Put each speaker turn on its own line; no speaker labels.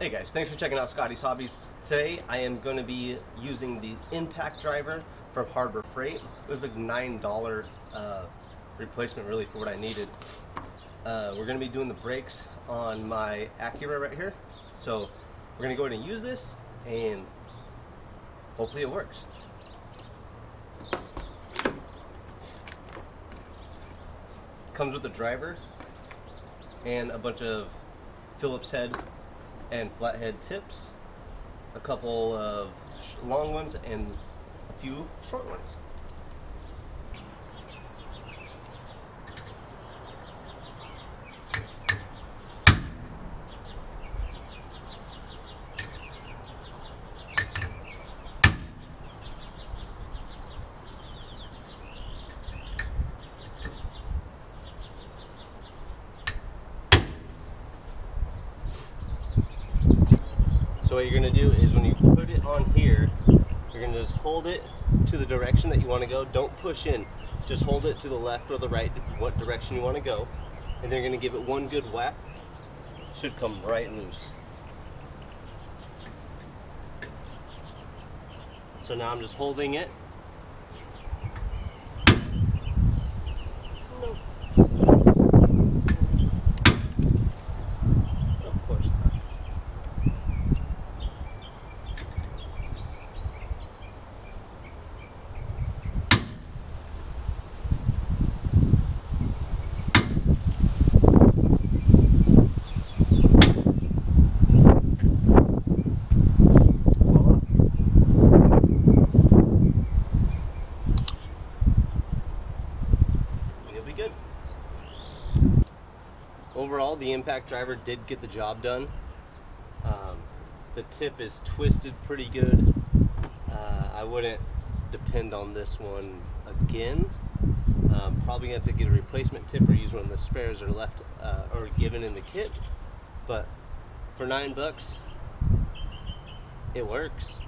Hey guys, thanks for checking out Scotty's Hobbies. Today I am going to be using the impact driver from Harbor Freight. It was like $9 uh, replacement really for what I needed. Uh, we're going to be doing the brakes on my Acura right here. So we're going to go ahead and use this and hopefully it works. Comes with the driver and a bunch of Phillips head and flathead tips, a couple of long ones and a few short ones. So what you're gonna do is when you put it on here, you're gonna just hold it to the direction that you wanna go. Don't push in. Just hold it to the left or the right, what direction you wanna go. And then you're gonna give it one good whack. Should come right loose. So now I'm just holding it overall, the impact driver did get the job done. Um, the tip is twisted pretty good. Uh, I wouldn't depend on this one again. Um, probably have to get a replacement tip or use one of the spares are left uh, or given in the kit. But for nine bucks, it works.